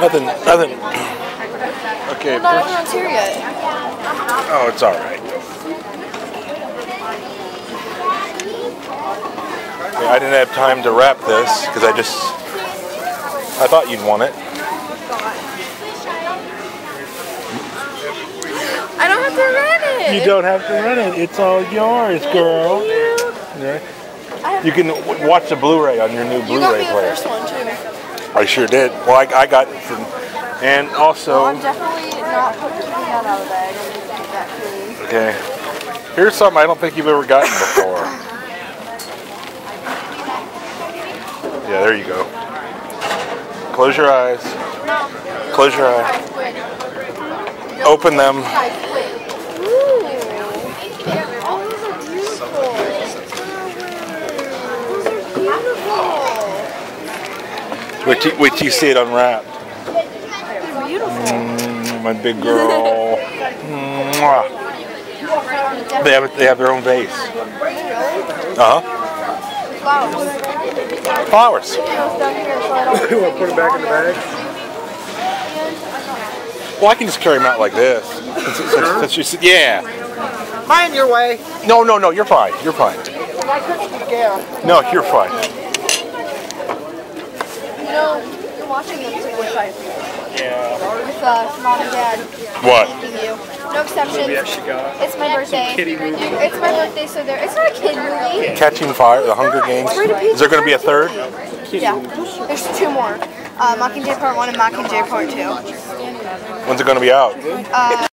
Nothing, nothing. Okay. Not everyone's here yet. Oh, it's all right. Okay, I didn't have time to wrap this because I just I thought you'd want it. I don't have to run it. You don't have to run it. It's all yours, girl. Yeah. You can watch the Blu-ray on your new You got Blu-ray me the player. First one too. I sure did. Well, I, I got it from, and Well, also I'm definitely not putting out of the bag. I'm gonna keep that clean. okay. Here's something I don't think you've ever gotten before. Yeah, there you go. Close your eyes. Close your eyes. Open them. Wait till, wait till you see it unwrapped. Mm, my big girl. Mwah. They have they have their own vase. Uh huh. Flowers. Flowers. Those down here, so I don't. You want to put it back in the bag? Well, I can just carry them out like this. Since, since, since yeah. Mind your way. No, no, no. You're fine. You're fine. No, you're fine. You know, you're watching them to which I Yeah. with uh, mom and dad. What? Thanking you. No exceptions. Yeah, she got. It's my birthday. kiddie movie. It's my birthday, so there. It's not a kid movie. Catching Fire, The Hunger Games. Is there going to be a third? Yeah. There's two more. Uh, Mockingjay Part One and Mockingjay Part Two. When's it going to be out? Uh,